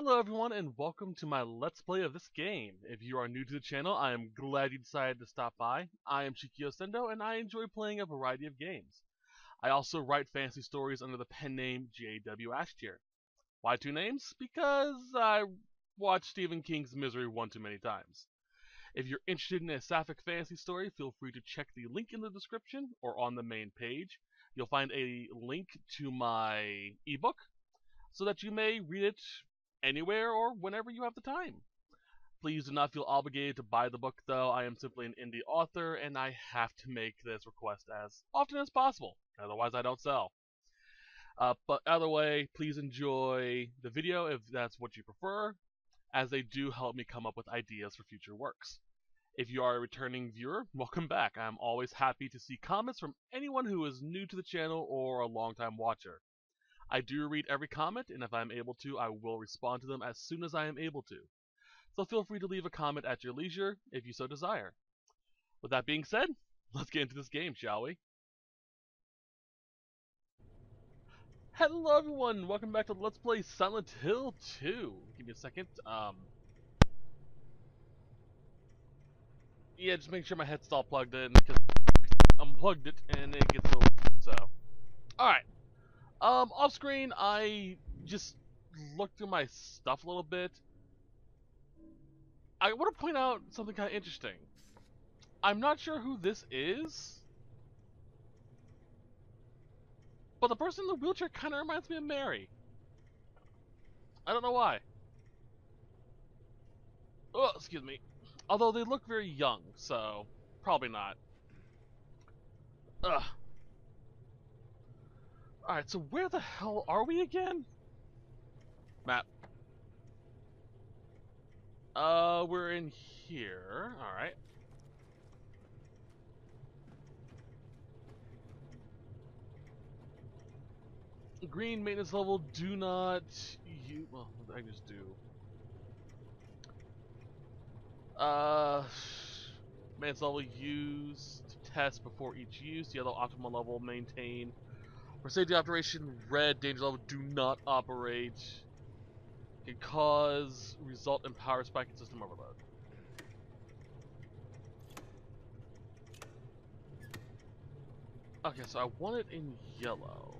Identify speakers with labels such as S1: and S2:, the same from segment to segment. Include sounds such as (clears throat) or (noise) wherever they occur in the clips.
S1: Hello everyone and welcome to my Let's Play of this game. If you are new to the channel, I am glad you decided to stop by. I am Shikyo Sendo and I enjoy playing a variety of games. I also write fantasy stories under the pen name J.W. Ashtear. Why two names? Because I watched Stephen King's Misery one too many times. If you're interested in a sapphic fantasy story, feel free to check the link in the description or on the main page. You'll find a link to my ebook so that you may read it anywhere or whenever you have the time. Please do not feel obligated to buy the book, though. I am simply an indie author, and I have to make this request as often as possible. Otherwise, I don't sell. Uh, but either way, please enjoy the video if that's what you prefer, as they do help me come up with ideas for future works. If you are a returning viewer, welcome back. I'm always happy to see comments from anyone who is new to the channel or a longtime watcher. I do read every comment, and if I'm able to, I will respond to them as soon as I am able to. So feel free to leave a comment at your leisure if you so desire. With that being said, (laughs) let's get into this game, shall we? Hello everyone, welcome back to Let's Play Silent Hill 2. Give me a second. Um, yeah, just make sure my head's all plugged in because I unplugged it and it gets so. So, all right. Um, off screen, I just looked through my stuff a little bit. I want to point out something kind of interesting. I'm not sure who this is, but the person in the wheelchair kind of reminds me of Mary. I don't know why. Oh, excuse me. Although they look very young, so probably not. Ugh. Alright, so where the hell are we again? Map. Uh, we're in here. Alright. Green maintenance level, do not you well I just do. Uh maintenance level used to test before each use, yellow optimal level maintain. For safety operation, red danger level do not operate. Can cause result in power spike and system overload. Okay, so I want it in yellow.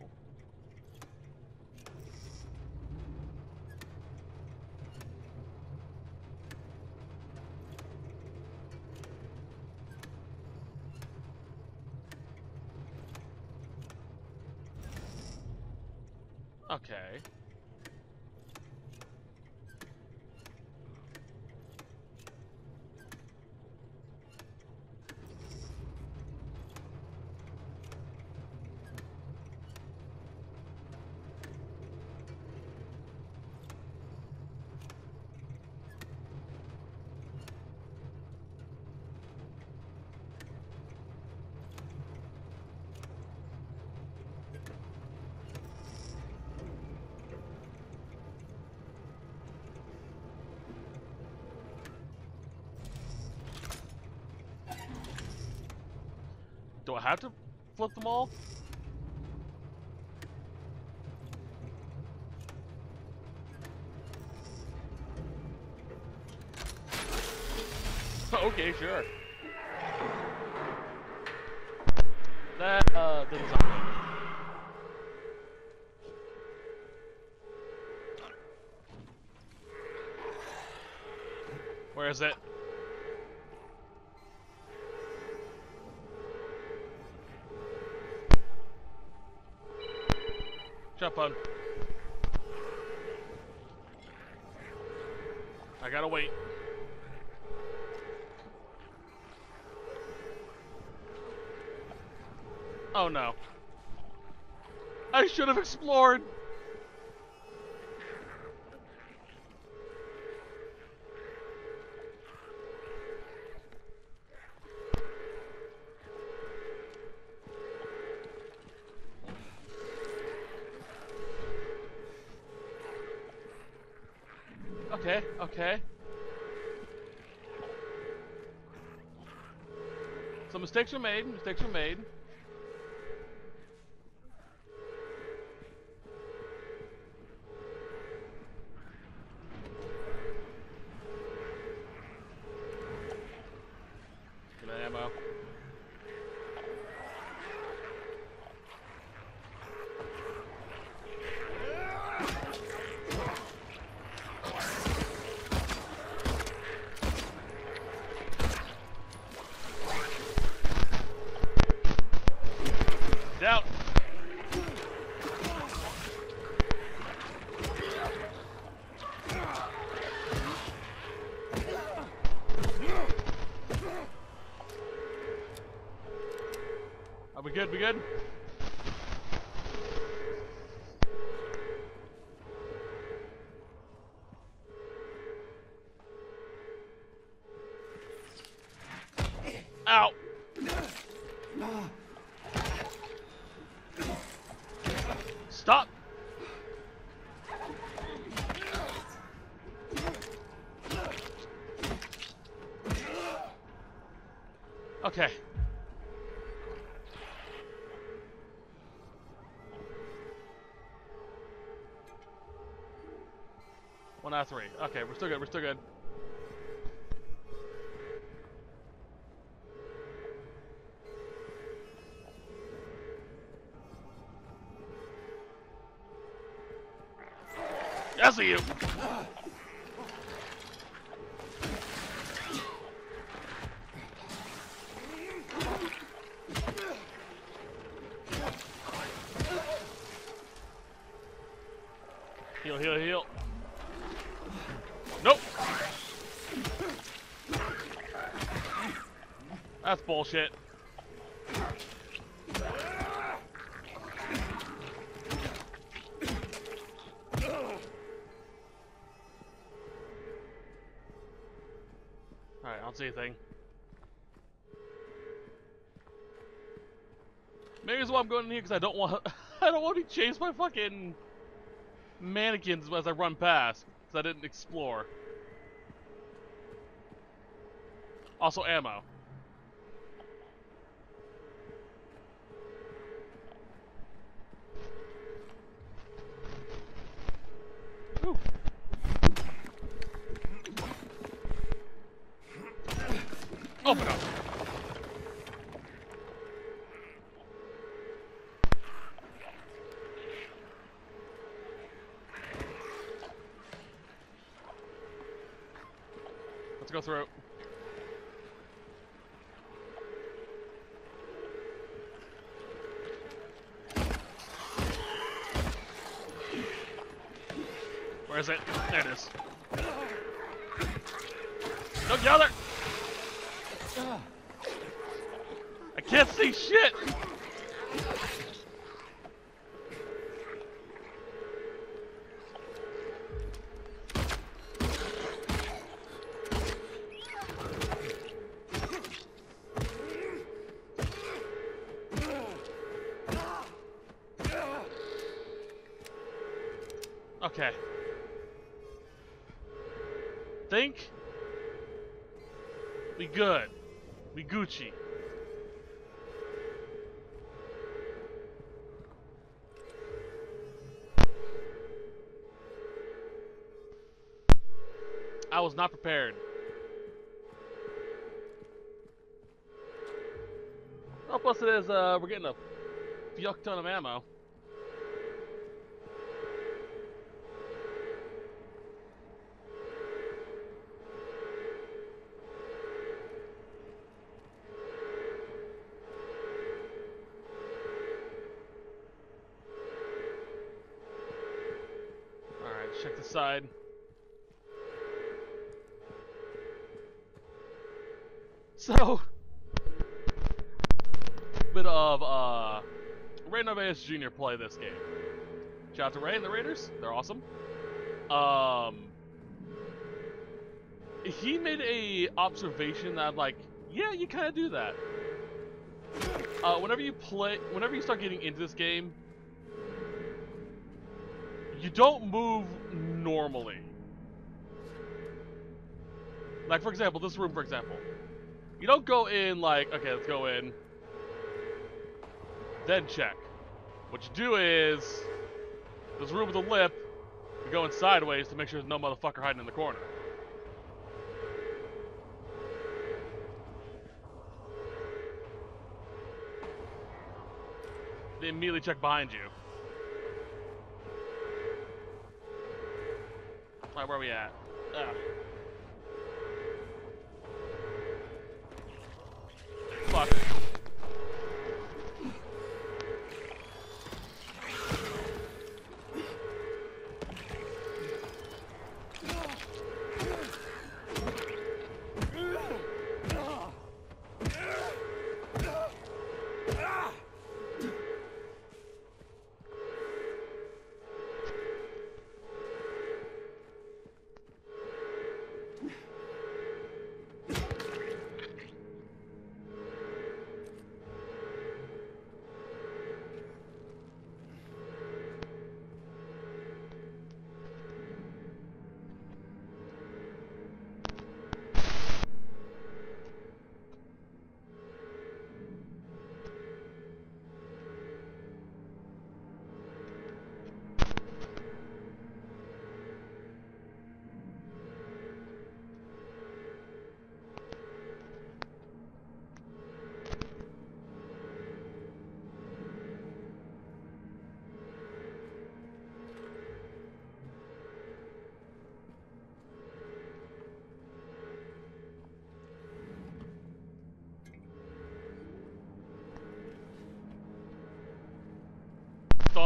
S1: Okay. I have to flip them all? (laughs) okay, sure. That, uh. Where is it? I gotta wait. Oh no. I should have explored! Okay. So mistakes were made, mistakes were made. good, we good? Ow! Stop! Okay. One out of three. Okay, we're still good, we're still good. See you. In here because I don't want (laughs) I don't want to be chased by fucking mannequins as I run past because I didn't explore. Also ammo. Ooh. Open up. Let's go through. Where is it? There it is. Don't! I can't see shit! Not prepared. Oh, plus it is, uh, we're getting a fuck ton of ammo. Jr. play this game. Shout out to Ray and the Raiders; they're awesome. Um, he made a observation that like, yeah, you kind of do that. Uh, whenever you play, whenever you start getting into this game, you don't move normally. Like for example, this room, for example. You don't go in like, okay, let's go in. Then check. What you do is, there's room with a lip. You're going sideways to make sure there's no motherfucker hiding in the corner. They immediately check behind you. Alright, where are we at? Ah. Fuck.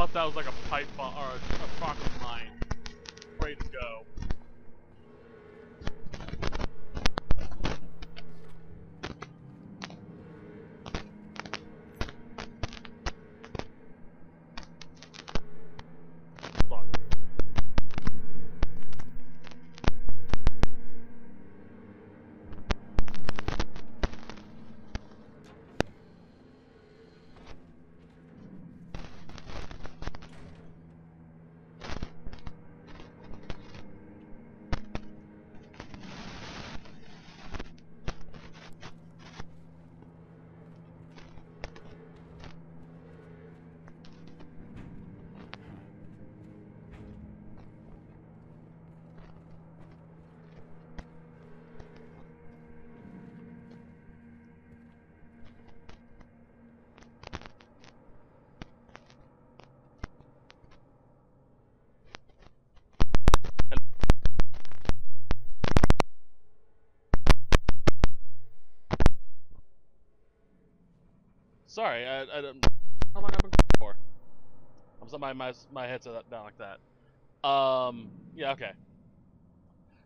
S1: Thought that was like a pipe bomb or a, a rocket Sorry, I, I don't. How long have I been for? I'm sorry, my my my head's down like that. Um, yeah, okay.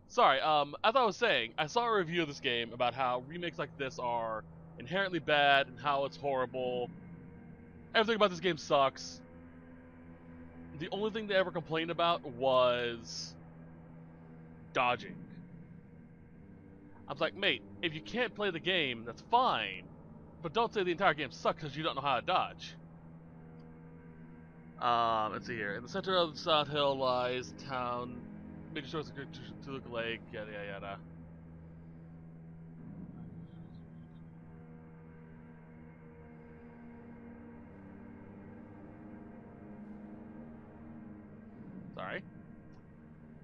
S1: Sorry, um, as I was saying, I saw a review of this game about how remakes like this are inherently bad and how it's horrible. Everything about this game sucks. The only thing they ever complained about was dodging. I was like, mate, if you can't play the game, that's fine. But don't say the entire game sucks because you don't know how to dodge. Um, let's see here. In the center of the South Hill lies town. Making sure it's a good to look lake. Yada yada yada. Sorry.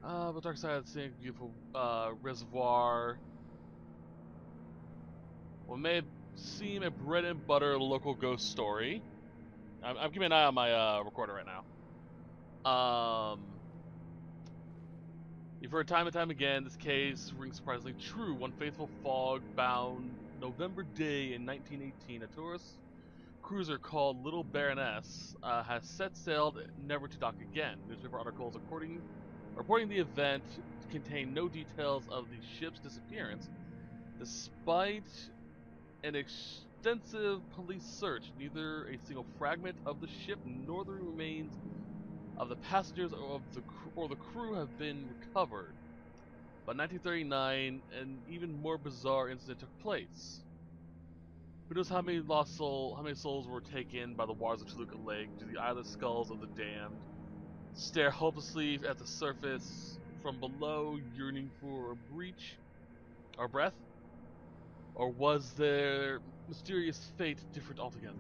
S1: Uh, the dark side of the scenic, beautiful uh, reservoir. What may seem a bread and butter local ghost story. I'm, I'm keeping an eye on my uh, recorder right now. Um, you've heard time and time again this case rings surprisingly true. One faithful fog-bound November day in 1918, a tourist cruiser called Little Baroness uh, has set sail never to dock again. Newspaper articles according reporting the event contain no details of the ship's disappearance, despite an extensive police search. Neither a single fragment of the ship nor the remains of the passengers or, of the, or the crew have been recovered. But 1939, an even more bizarre incident took place. Who knows how many lost soul, how many souls were taken by the waters of Toluca Lake? Do the eyeless skulls of the damned stare hopelessly at the surface from below, yearning for a breach or breath? Or was their mysterious fate different altogether?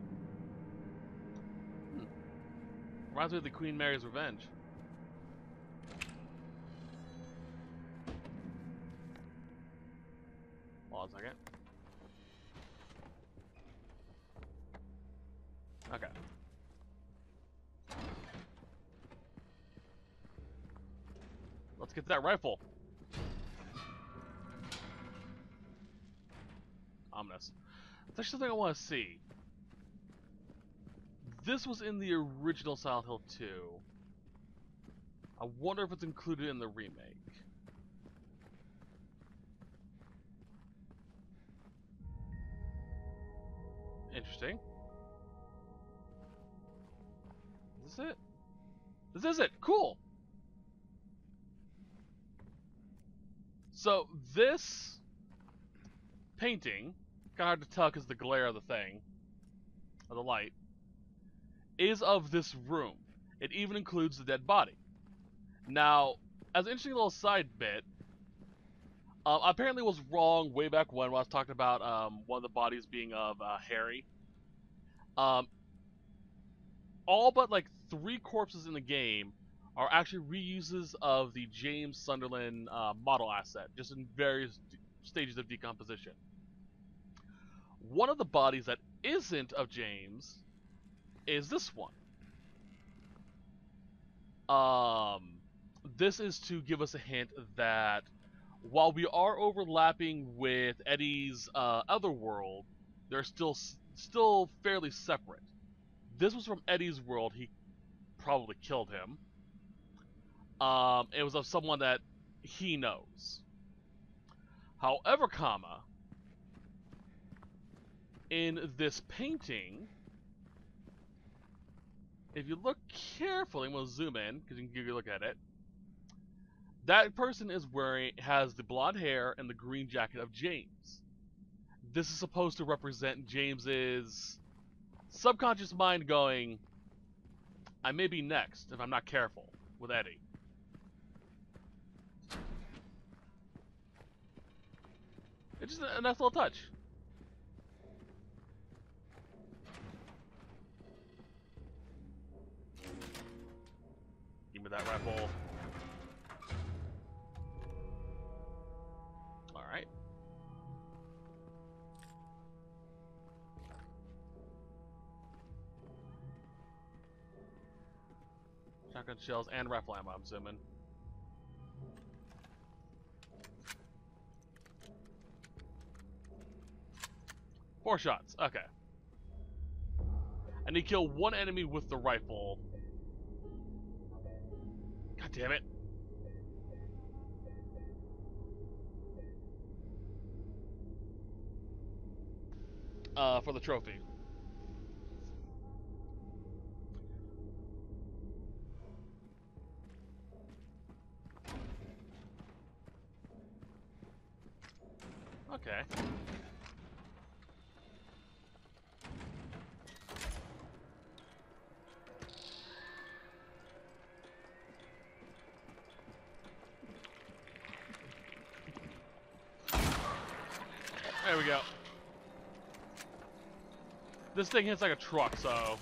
S1: Hmm. Reminds me of the Queen Mary's Revenge. Hold on a second. Okay. Let's get that rifle. Ominous. That's something I want to see. This was in the original Silent Hill 2. I wonder if it's included in the remake. Interesting. Is this it? This is it! Cool! So, this painting, kind of hard to tell because the glare of the thing, of the light, is of this room. It even includes the dead body. Now, as an interesting little side bit, um, I apparently was wrong way back when, when I was talking about um, one of the bodies being of uh, Harry. Um, all but like three corpses in the game are actually reuses of the James Sunderland uh, model asset, just in various stages of decomposition. One of the bodies that isn't of James is this one. Um, this is to give us a hint that while we are overlapping with Eddie's uh, other world, they're still still fairly separate. This was from Eddie's world. He probably killed him. Um, it was of someone that he knows. However, comma, in this painting, if you look carefully, I'm going to zoom in because you can give you a look at it. That person is wearing has the blonde hair and the green jacket of James. This is supposed to represent James's subconscious mind going, I may be next if I'm not careful with Eddie. It's just a nice little touch. Me that rifle. Alright. Shotgun shells and rifle ammo, I'm assuming. Four shots, okay. I need to kill one enemy with the rifle. Damn it. Uh, for the trophy. Okay. There we go. This thing hits like a truck, so...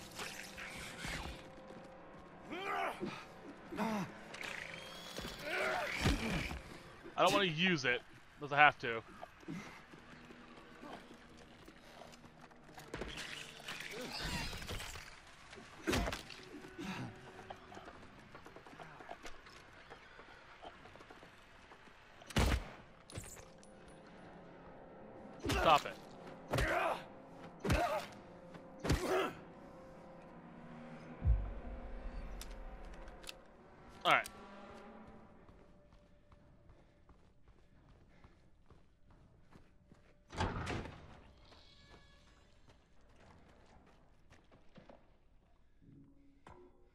S1: I don't want to use it, unless I have to. Stop it. Alright.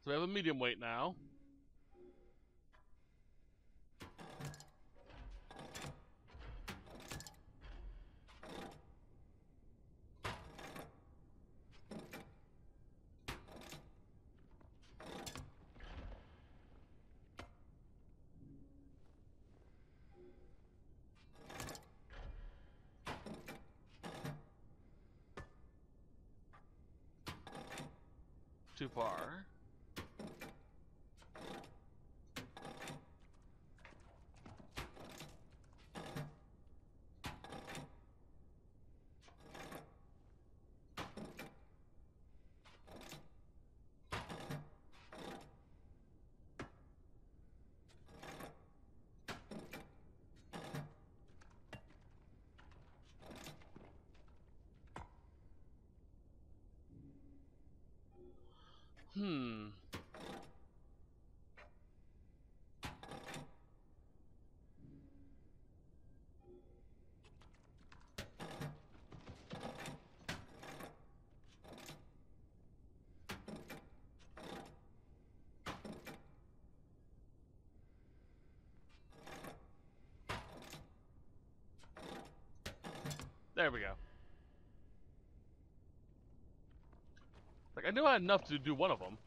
S1: So we have a medium weight now. Too far. Hmm. There we go. I knew I had enough to do one of them.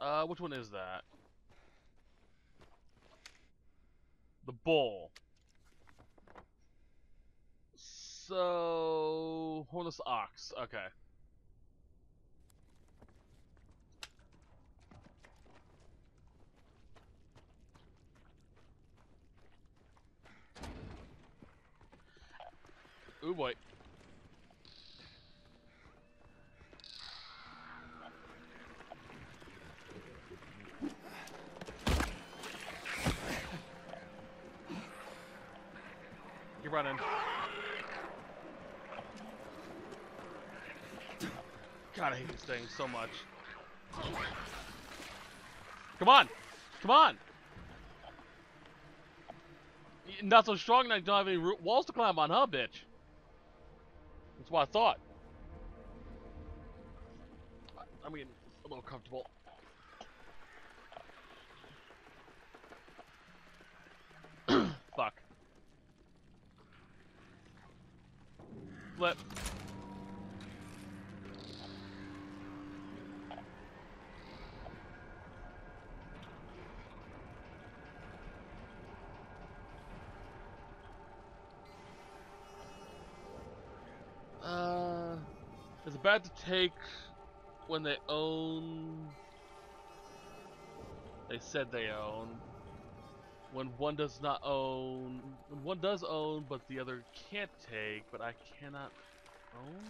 S1: Uh, which one is that? The bull. So... Hornless ox. Okay. Ooh boy. Keep running. God, I hate these things so much. Come on! Come on! You're Not so strong that you don't have any walls to climb on, huh, bitch? That's what I thought. I'm getting a little comfortable. (clears throat) Fuck. Flip. Bad to take when they own. They said they own. When one does not own, when one does own, but the other can't take, but I cannot own.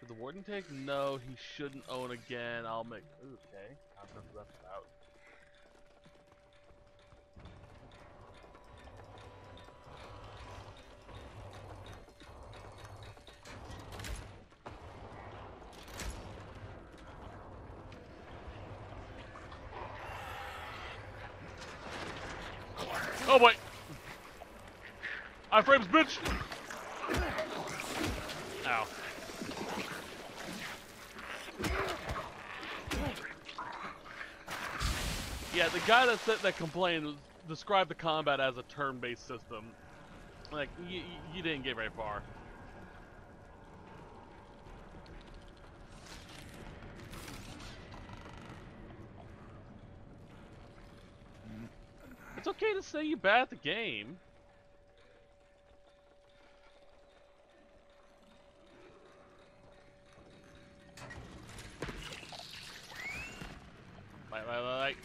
S1: Did the warden take? No, he shouldn't own again. I'll make. Okay, I what that's about. Oh boy! Iframes, bitch! Ow. Yeah, the guy that said, that complained described the combat as a turn-based system. Like, you, you didn't get very far. It's okay to say you're bad at the game. Light, light, light, light.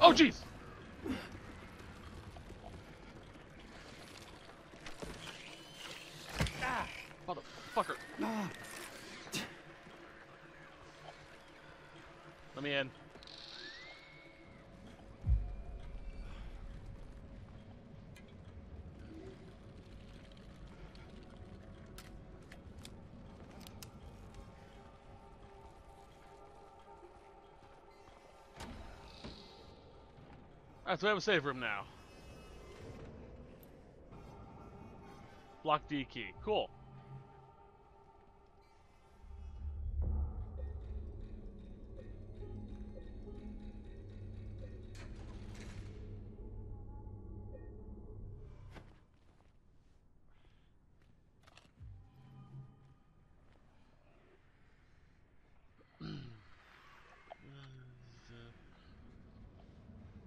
S1: Oh, jeez! Ah, motherfucker. Let me in. Alright, so we have a save room now. Block D key. Cool.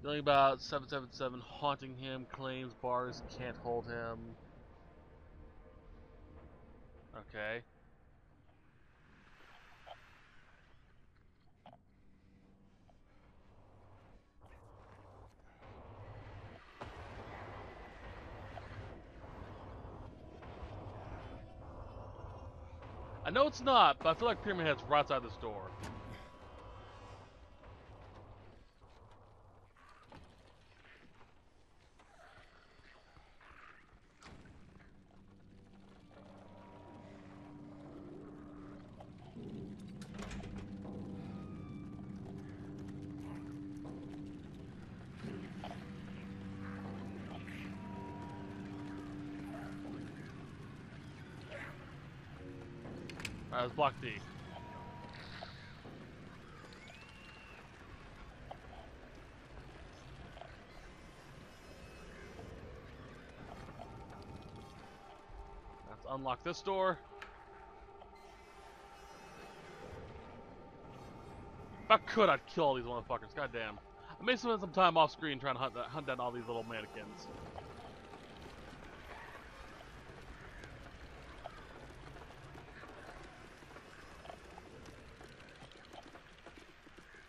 S1: Knowing about 777 haunting him, claims bars can't hold him. Okay. I know it's not, but I feel like Pyramid Head's right outside this door. Uh, Alright, let's block D. Let's unlock this door. If I could, I'd kill all these motherfuckers. God damn. I may spend some time off screen trying to hunt, hunt down all these little mannequins.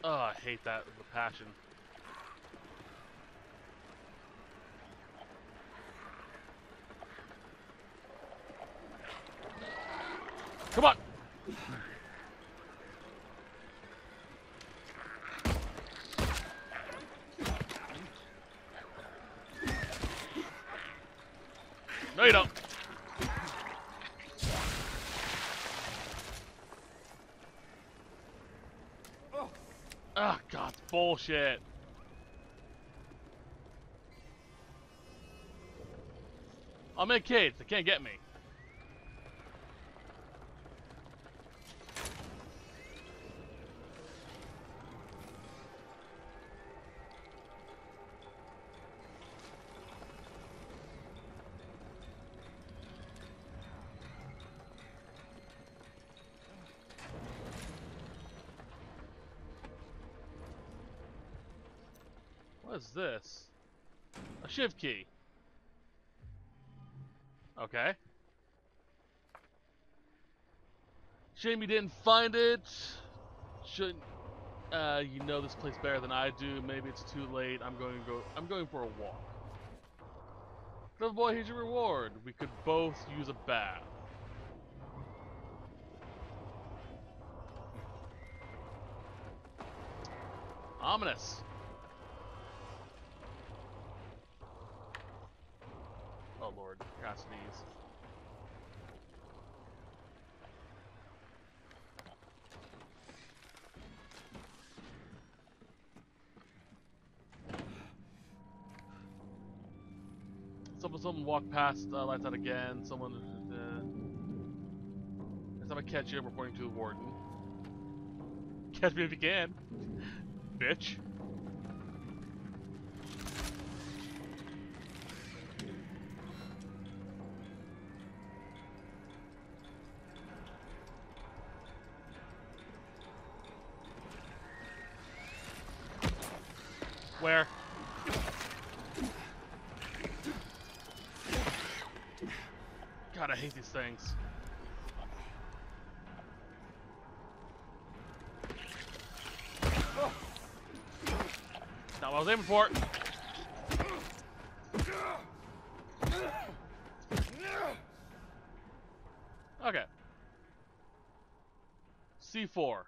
S1: Oh, I hate that with a passion. Come on! No, you don't. Ah, God, it's bullshit. I'm in cage. They can't get me. What is this? Shiv key. Okay. Shame you didn't find it. Should uh, you know this place better than I do? Maybe it's too late. I'm going to go. I'm going for a walk. Little boy, here's your reward. We could both use a bath. Ominous. Oh lord, gotta sneeze. Someone, someone walked past uh, lights out again. Someone. Uh, time I catch you, reporting to the warden. Catch me if you can, (laughs) bitch. Where? God, I hate these things. Not what I was aiming for. Okay. C4.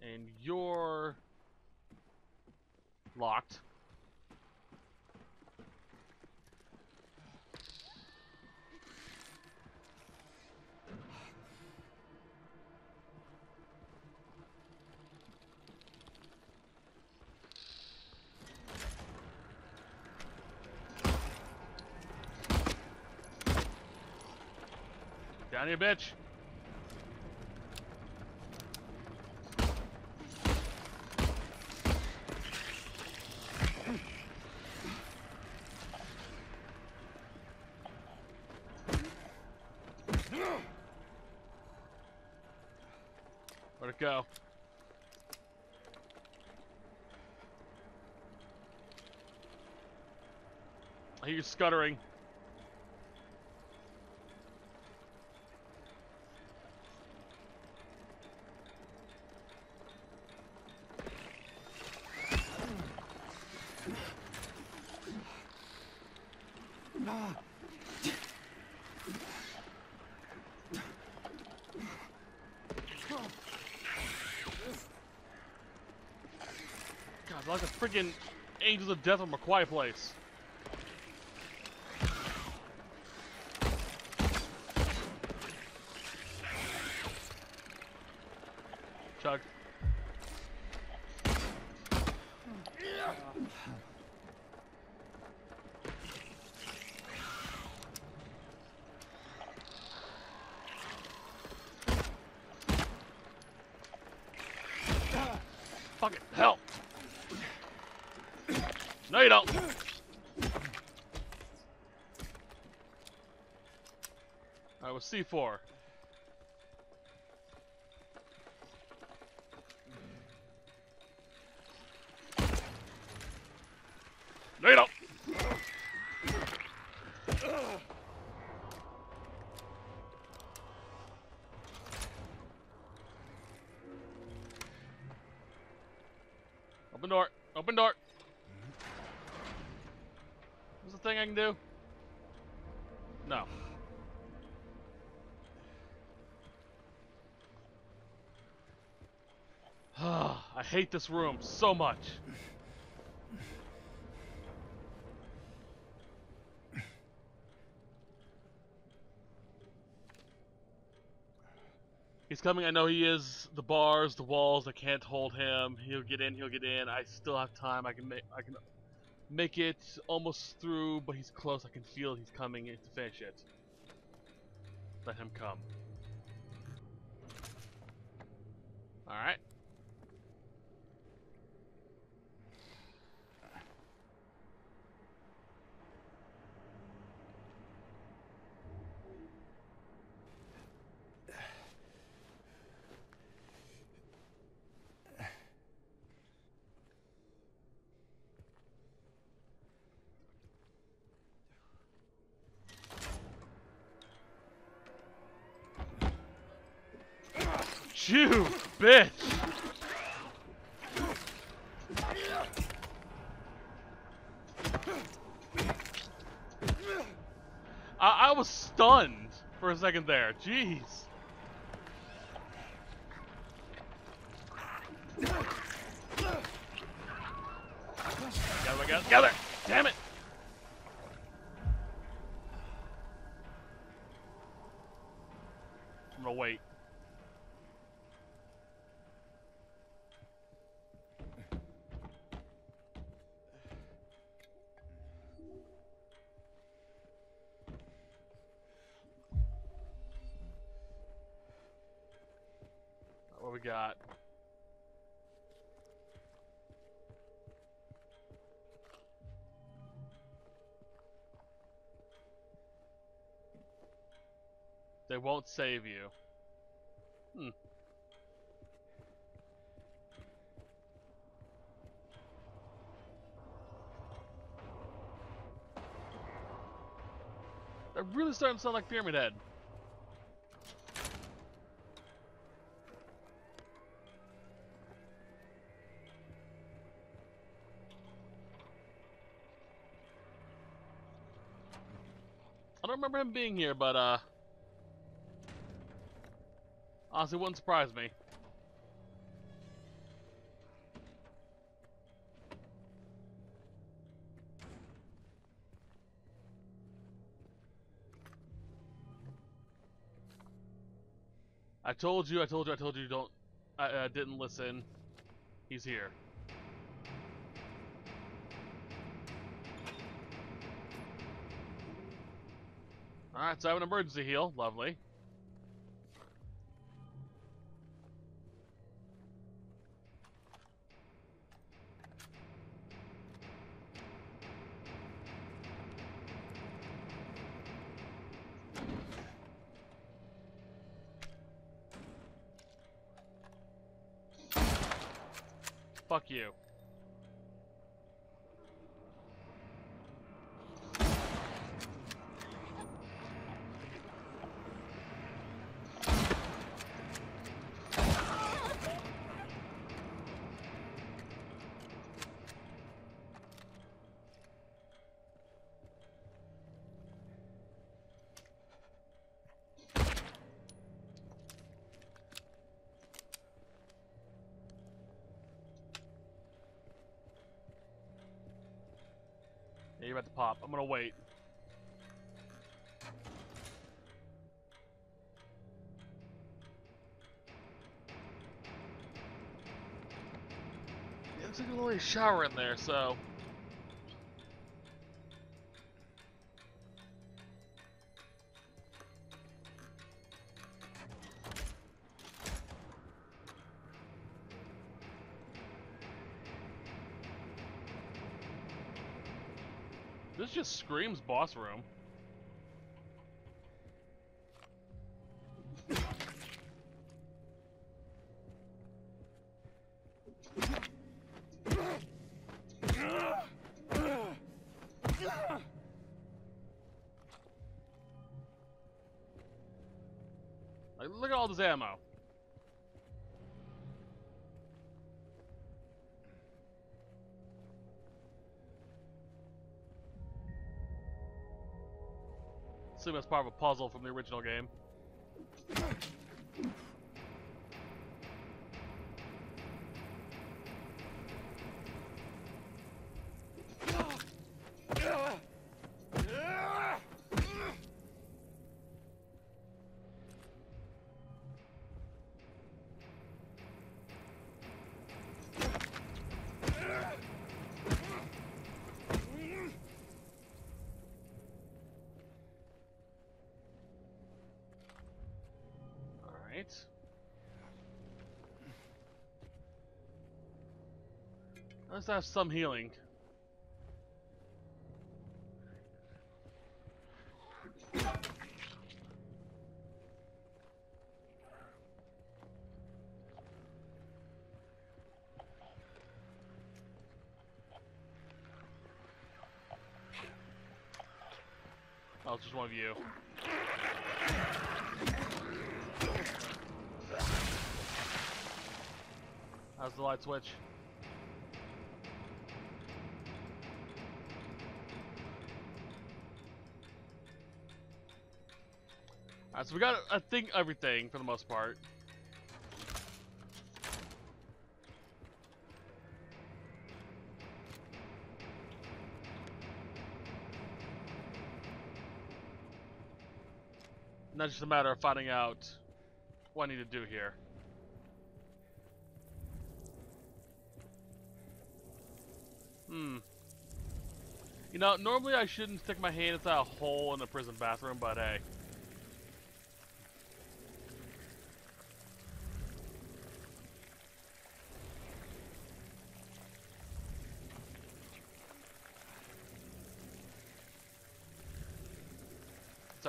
S1: And you're locked. Down here, bitch. Where'd it go? I hear you scuttering. God, they're like the freaking Angels of Death from a quiet place. Chug. Fucking hell! No, you don't. Alright, with C4. No, you don't. Open door. Open door. What's the thing I can do? No. I hate this room so much. He's coming. I know he is. The bars, the walls, that can't hold him. He'll get in. He'll get in. I still have time. I can make. I can make it almost through, but he's close. I can feel he's coming to finish it. Let him come. All right. You bitch! I, I was stunned for a second there. Jeez. They won't save you. Hmm. They're really starting to sound like Pyramid Head. I don't remember him being here, but uh honestly wouldn't surprise me. I told you, I told you, I told you, don't, I uh, didn't listen. He's here. Alright, so I have an emergency heal. Lovely. Pop. I'm gonna wait. Yeah, looks like there's only a shower in there, so... This just screams boss room. Look at all this ammo. Assume that's part of a puzzle from the original game. Let's have some healing. Oh, just one of you. How's the light switch? Alright, so we got, I think, everything for the most part. Now just a matter of finding out what I need to do here. Hmm. You know, normally I shouldn't stick my hand inside a hole in a prison bathroom, but hey.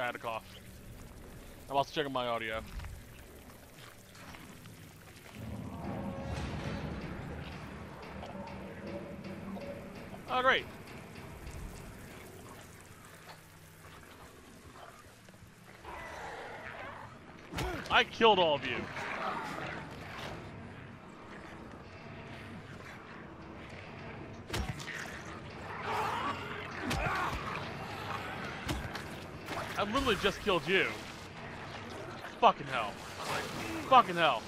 S1: Had a cough. I'm also checking my audio. Oh, great. I killed all of you. Just killed you. Fucking hell. Fucking hell.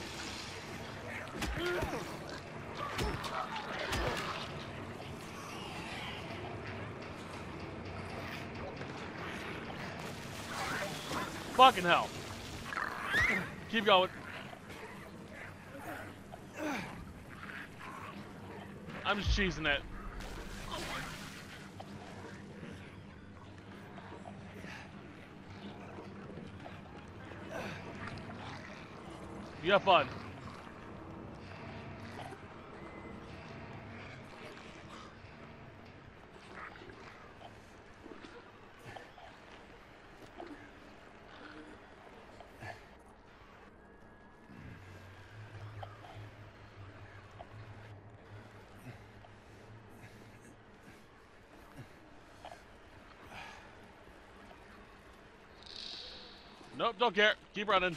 S1: Fucking hell. Keep going. I'm just cheesing it. You have fun. Nope, don't care. Keep running.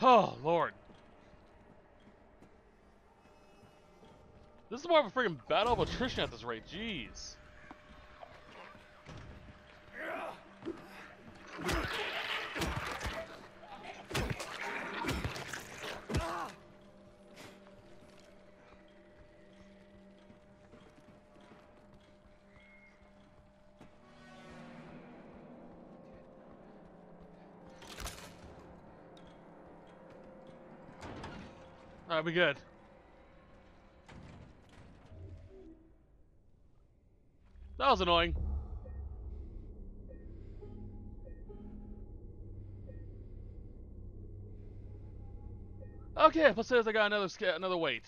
S1: Oh, Lord. This more of a freaking battle of attrition at this rate. Jeez. Alright, we good. Was annoying. Okay, plus says I got another another weight.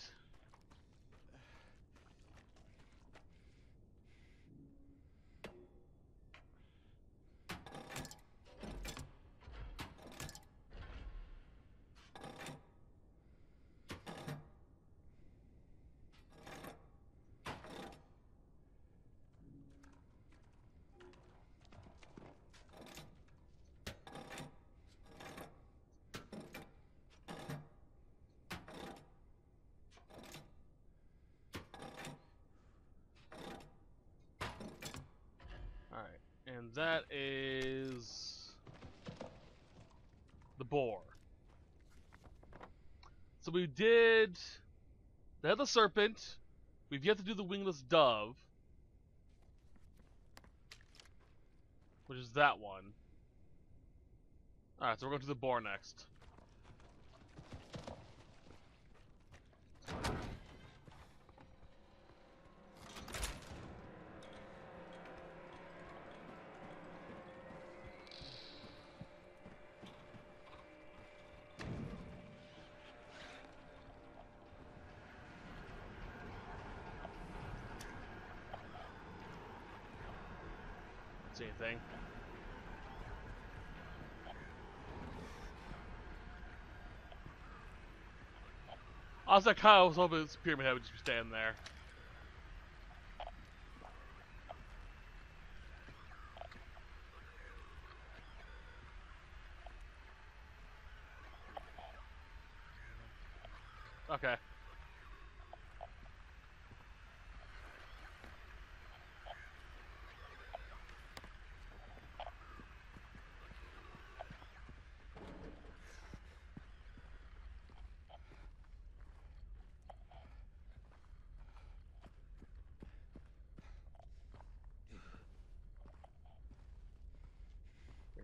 S1: Alright, that is the boar. So we did the headless serpent. We've yet to do the wingless dove. Which is that one. Alright, so we're going to the boar next. see anything. I was like, Kyle was hoping this pyramid head would just be standing there. Okay.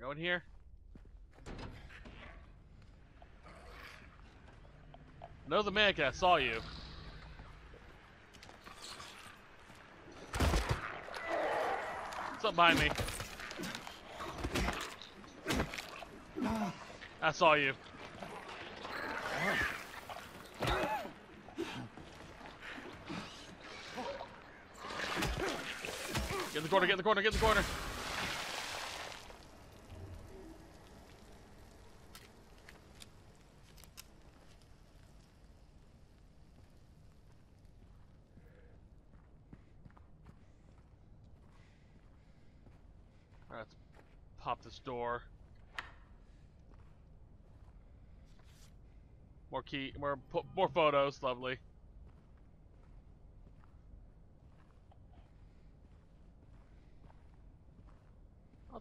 S1: We're going here. No, the mannequin. I saw you. Something behind me. I saw you. Get in the corner, get in the corner, get in the corner. Alright, let's pop this door. More key, more more photos, lovely.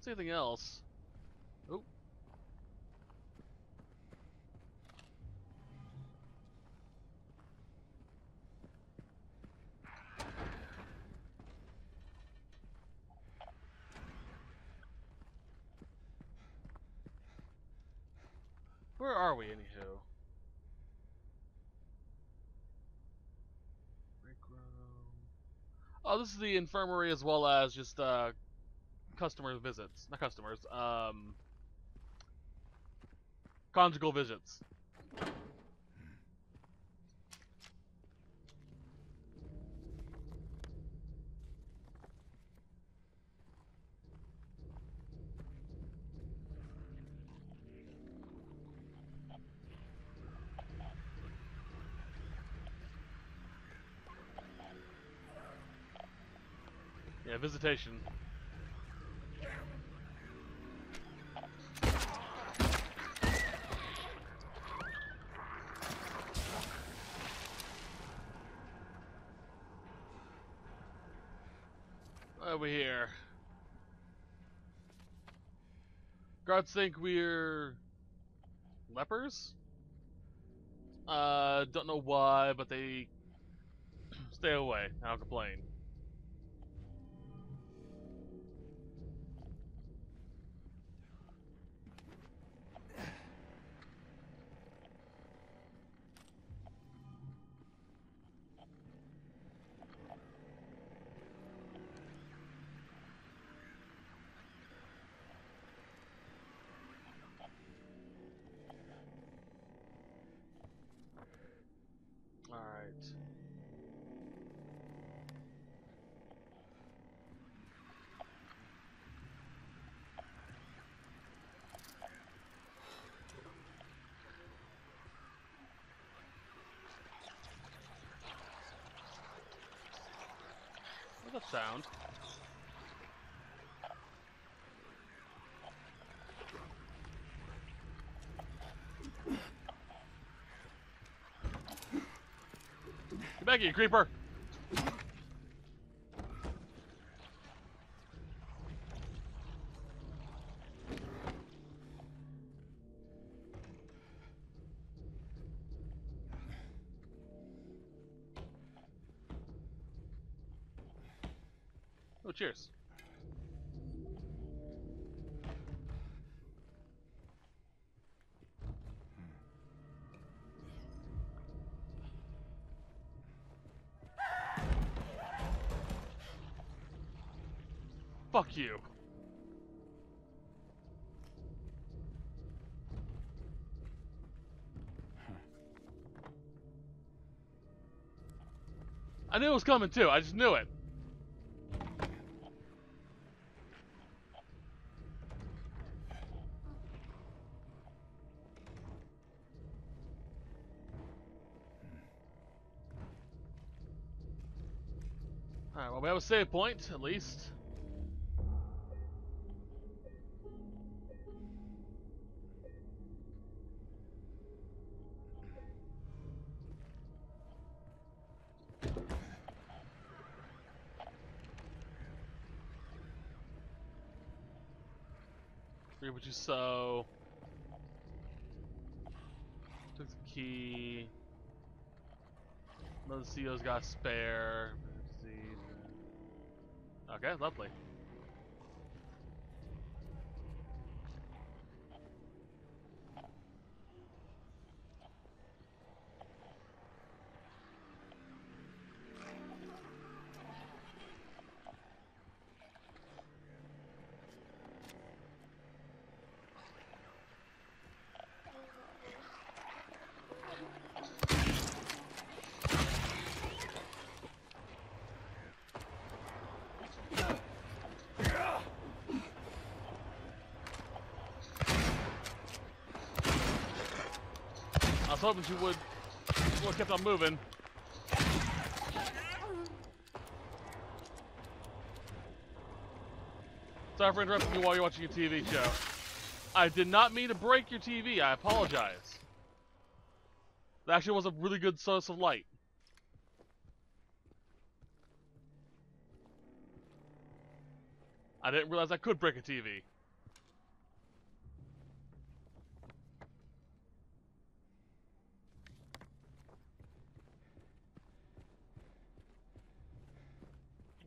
S1: See anything else. Oh. Where are we, anywho? Break room. Is the infirmary as well as just uh, customer visits. Not customers. Um, conjugal visits. Visitation. Over here. Guards think we're lepers. Uh, don't know why, but they stay away. I don't complain. Alright. What's that sound? Here, you creeper! Oh, cheers. Fuck you. I knew it was coming too, I just knew it. Alright, well we have a save point, at least. You sow. Took the key. Another CEO's got spare. Okay, lovely. Hoping she would, have kept on moving. Sorry for interrupting you while you're watching a TV show. I did not mean to break your TV. I apologize. That actually was a really good source of light. I didn't realize I could break a TV.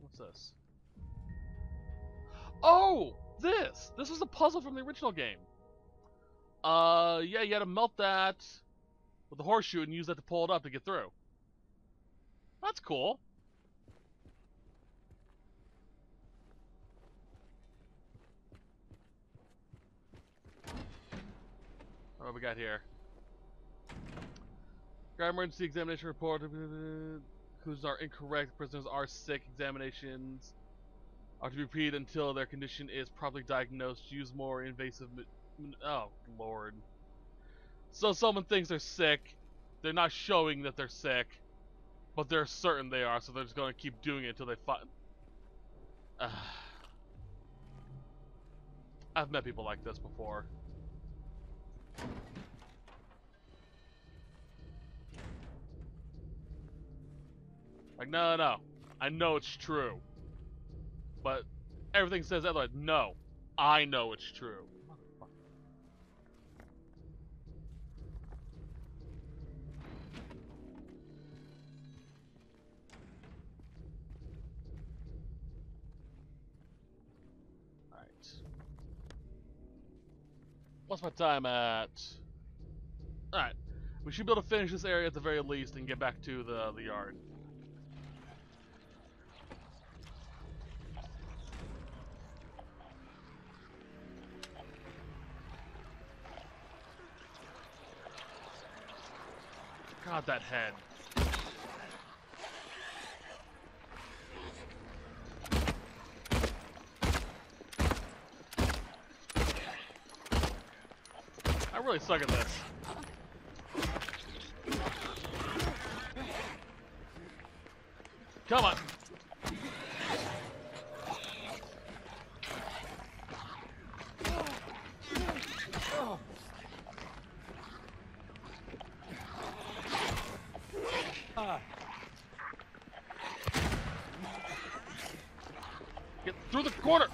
S1: What's this? Oh! This! This was a puzzle from the original game. Uh, yeah, you had to melt that with the horseshoe and use that to pull it up to get through. That's cool. What we got here? Got emergency examination report. Clues are incorrect. Prisoners are sick. Examinations are to be repeated until their condition is properly diagnosed. Use more invasive. Oh, lord. So someone thinks they're sick. They're not showing that they're sick, but they're certain they are, so they're just going to keep doing it until they find. (sighs) I've met people like this before. Like, no, no, no. I know it's true. But everything says otherwise. No. I know it's true. Alright. What's my time at? Alright. We should be able to finish this area at the very least and get back to the, the yard. God, that head. I really suck at this. Come on. Get through the corner.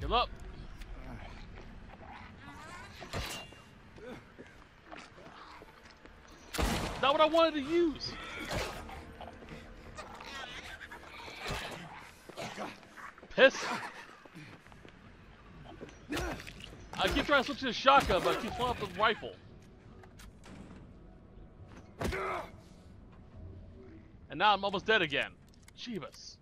S1: Get up. Not what I wanted to use. Piss. I keep trying to switch to the shotgun, but I keep pulling up the rifle. And now I'm almost dead again. Jeebus.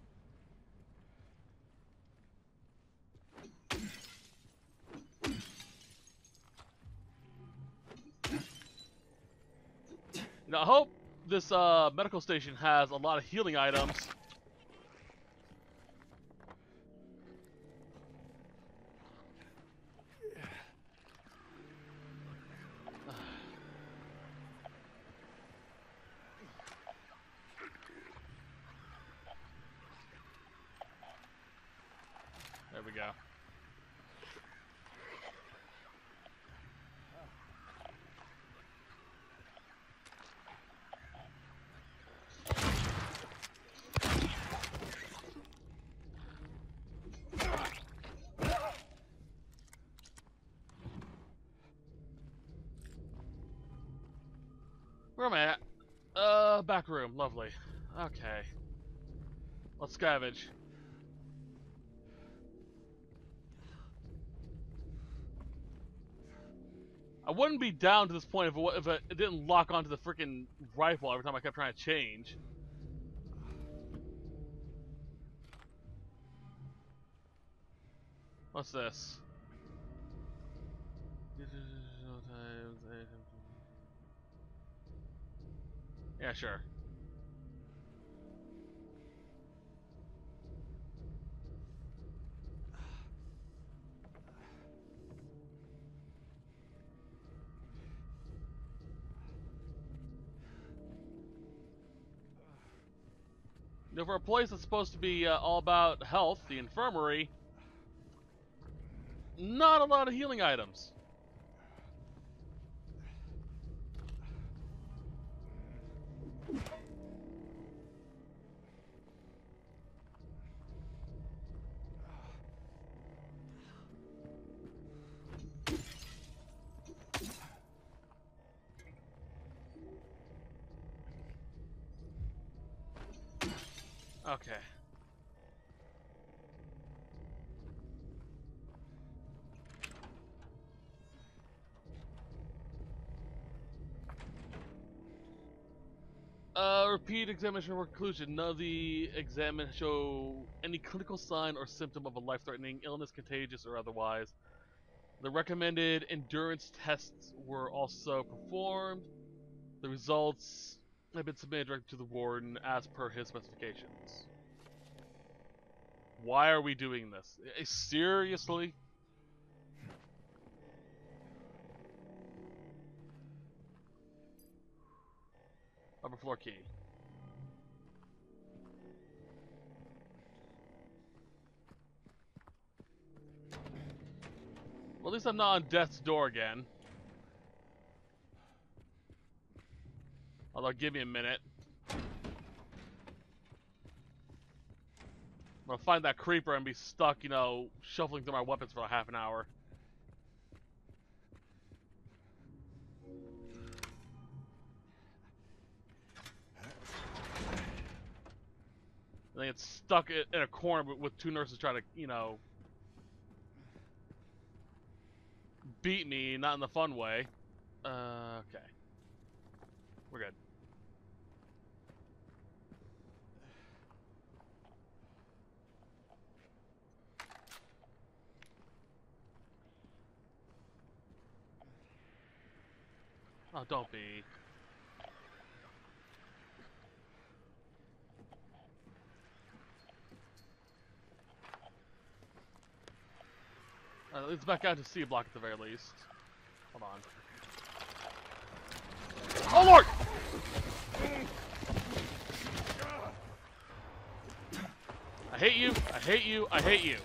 S1: Know, I hope this uh, medical station has a lot of healing items. go. Where am I at? Uh, room. Lovely. Okay. Let's scavenge. I wouldn't be down to this point if it, if it didn't lock onto the freaking rifle every time I kept trying to change. What's this? Yeah, sure. For a place that's supposed to be uh, all about health, the infirmary, not a lot of healing items. Repeat examination or conclusion. None of the examine show any clinical sign or symptom of a life-threatening illness, contagious or otherwise. The recommended endurance tests were also performed. The results have been submitted directly to the warden as per his specifications. Why are we doing this? Eh, seriously? Upper floor key. Well, at least I'm not on death's door again. Although, give me a minute. I'm gonna find that creeper and be stuck, you know, shuffling through my weapons for a half an hour. And then it's stuck in a corner with two nurses trying to, you know, beat me, not in the fun way. Uh, okay. We're good. Oh, don't be. Uh, let's back out to C block at the very least. Hold on. Oh lord! I hate you, I hate you, I hate you.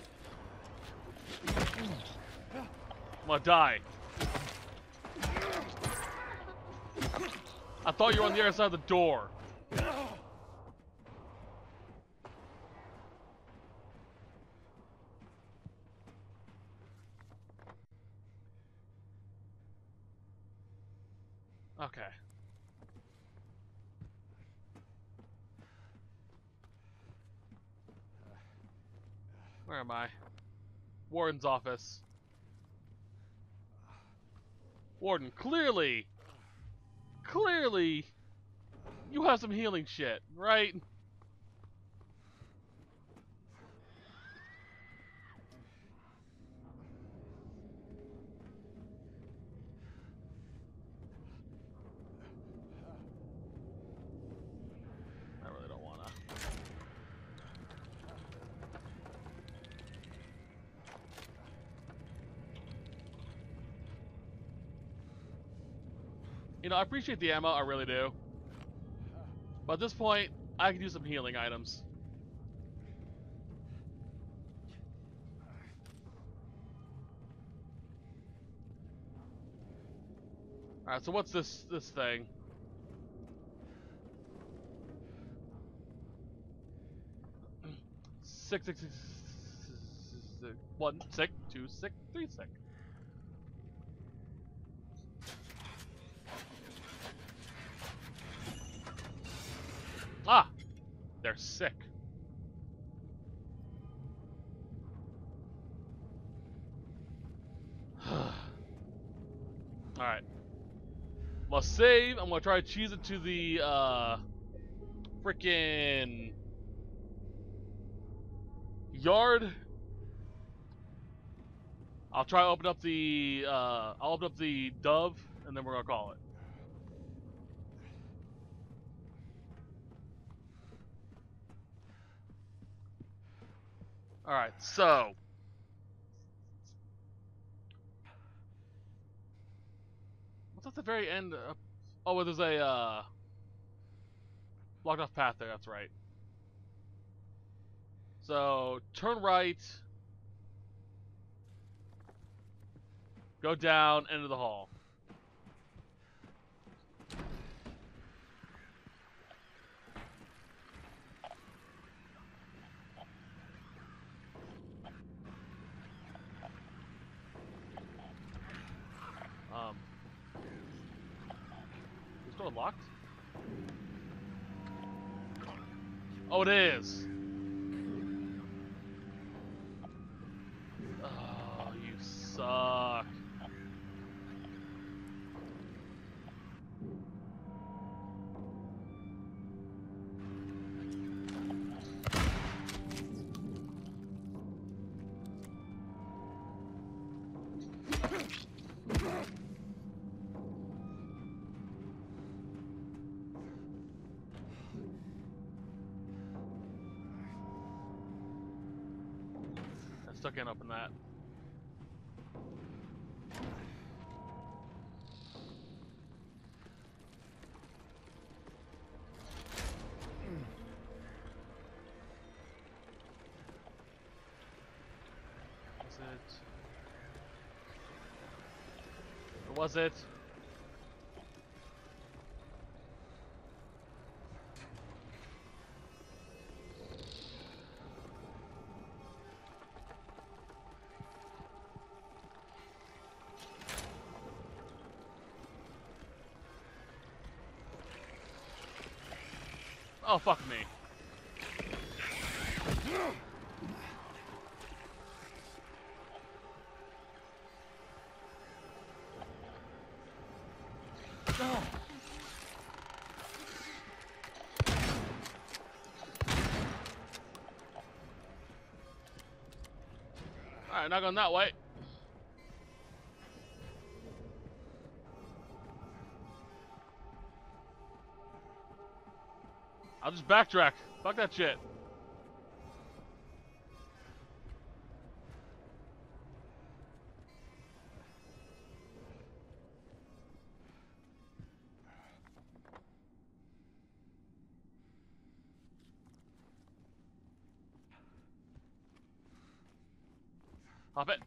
S1: I'm gonna die. I thought you were on the other side of the door. Okay. Where am I? Warden's office. Warden, clearly, clearly, you have some healing shit, right? You know, I appreciate the ammo, I really do. But at this point, I can do some healing items. Alright, so what's this this thing? Six six six, six, six, six, one, six, two, six, three, six. I'm gonna try to cheese it to the uh frickin' yard. I'll try to open up the uh I'll open up the dove and then we're gonna call it. Alright, so What's at the very end? Uh, oh, well, there's a uh, blocked off path there. That's right. So turn right, go down into the hall. Um, is door locked? Oh, it is. It? Or was it? Oh, fuck Alright, not going that way. I'll just backtrack. Fuck that shit. Hop it.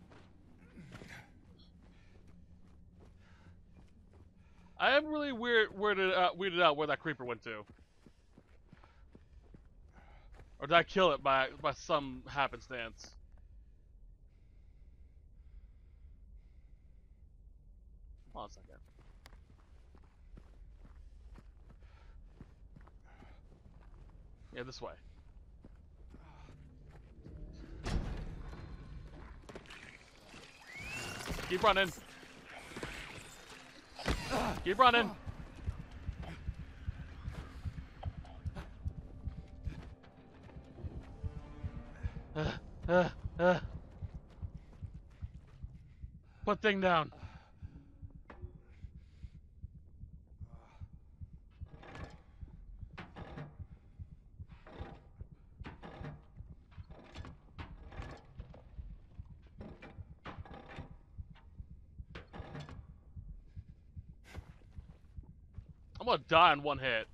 S1: I am really weird weirded, uh, weirded out where that creeper went to. Or did I kill it by by some happenstance? Hold on a second. Yeah, this way. Keep running. Keep running. Uh, uh, uh. Put thing down. I'm gonna die in one hit.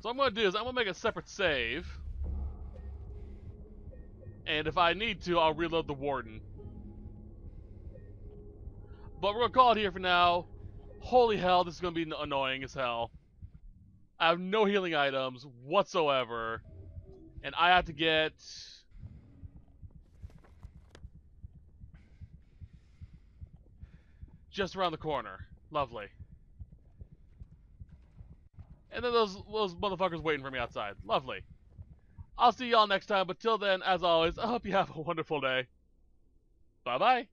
S1: So I'm gonna do is I'm gonna make a separate save. And if I need to, I'll reload the warden. But we're gonna call it here for now. Holy hell, this is gonna be annoying as hell. I have no healing items whatsoever. And I have to get... Just around the corner. Lovely. And then those those motherfuckers waiting for me outside. Lovely. I'll see y'all next time, but till then, as always, I hope you have a wonderful day. Bye-bye.